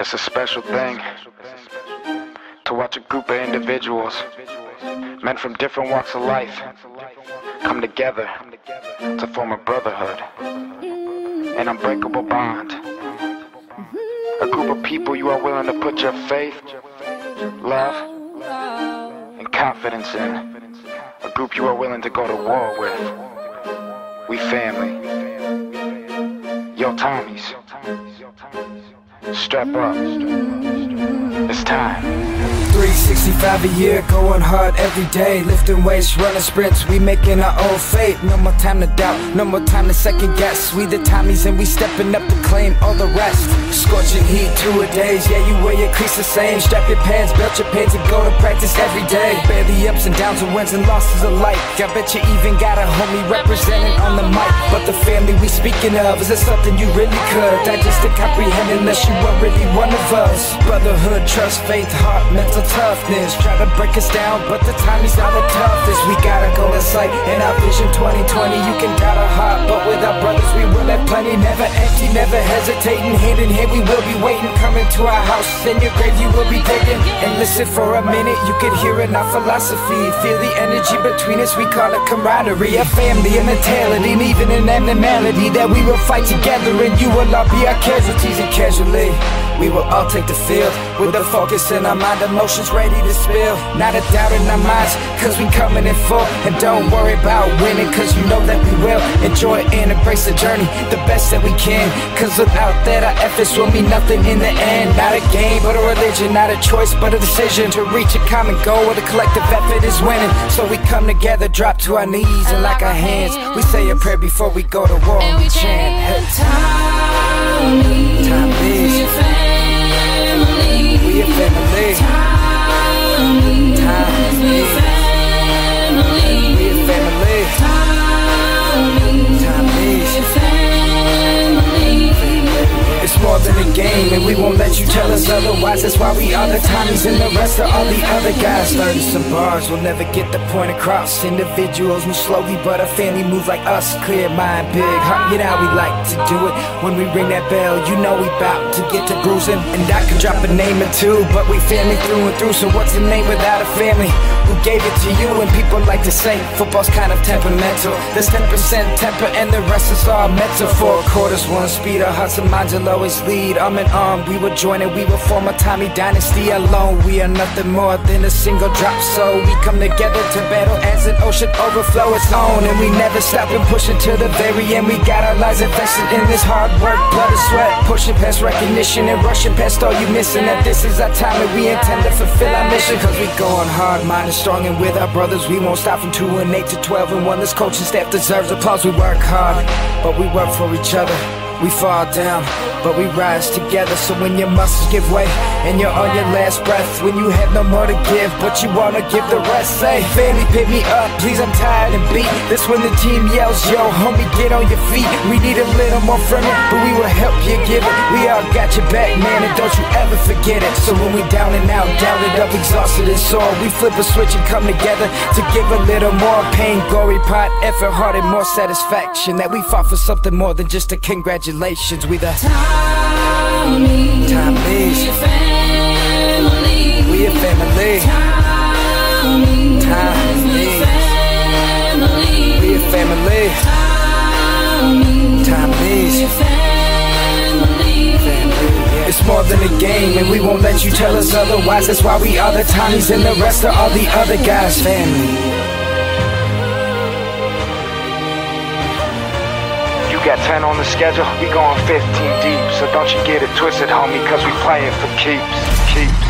It's a special thing to watch a group of individuals, men from different walks of life, come together to form a brotherhood, an unbreakable bond. A group of people you are willing to put your faith, love, and confidence in. A group you are willing to go to war with. We family. Yo, Tommies. Strap up. It's time. 365 a year, going hard every day Lifting weights, running sprints, we making our own fate. No more time to doubt, no more time to second guess. We the Tommies and we stepping up to claim all the rest. Scorching heat, two a days, yeah you wear your crease the same. Strap your pants, belt your pants and go to practice every day. Bear the ups and downs and wins and losses alike. I bet you even got a homie representing on the mic. But the family we speaking of, is it something you really could? Digest and comprehend unless you are really one of us. Brotherhood, trust, faith, heart, mental toughness. Try to break us down, but the time is not the toughest. We got a goal in sight, and our vision 2020 You can doubt our heart, but with our brothers we will have plenty. Never empty, never hesitating, hand in hand we will be waiting. Coming to our house, in your grave you will be taken And listen for a minute, you can hear in our philosophy. Feel the energy between us, we call it camaraderie. A family, a mentality, and even an animality That we will fight together. And you will all be our casualties and casually. We will all take the field with the focus in our mind, emotions ready to spill. Not a doubt in our minds, cause we coming in full. And don't worry about winning, cause you know that we will. Enjoy and embrace the journey the best that we can. Cause without that, our efforts will mean nothing in the end. Not a game, but a religion, not a choice, but a decision to reach a common goal where the collective effort is winning. So we come together, drop to our knees and lock our hands. We say a prayer before we go to war and we chant. Hey. Time, Time otherwise. That's why we are the Tommies and the rest of all the other guys. 30 some bars we'll never get the point across. Individuals move slowly, but a family move like us. Clear mind, big heart, you know we like to do it. When we ring that bell, you know we bout to get to bruising. And I could drop a name or two, but we family through and through. So what's a name without a family? Who gave it to you? And people like to say football's kind of temperamental. There's 10% temper, and the rest is all mental. Four quarters, one speed, our hearts and minds will always lead. Arm in arm, we will join and we will form a Tommy dynasty alone. We are nothing more than a single drop, so we come together to battle as an ocean overflow its own. And we never stop and pushing to the very end. We got our lives invested in this hard work, blood and sweat, pushing past recognition and rushing past all you missing. That this is our time and we intend to fulfill our mission. Cause we going hard, minded strong, and with our brothers, we won't stop from 2 and 8 to 12. And one this coaching staff deserves applause. We work hard, but we work for each other. We fall down, but we rise together. So when your muscles give way and you're on your last breath, when you have no more to give, but you wanna give the rest, say, family, pick me up, please. I'm tired and beat. This when the team yells, yo, homie, get on your feet. We need a little more from but we will help you give it. We all got your back, man, and don't you ever forget it. So when we down and out, down and up, exhausted and sore, we flip a switch and come together to give a little more pain, glory, pride, effort, heart, and more satisfaction. That we fought for something more than just a congratulations. We the Tommy, is. we a family. we a family. Tommy, we a family. We a family. Tommy, we a family. It's more than a game, and we won't let you tell us otherwise. That's why we are the Tommies, and the rest of all the other guys' family. Got 10 on the schedule, we going 15 deep. So don't you get it twisted, homie, cause we playing for keeps. Keeps.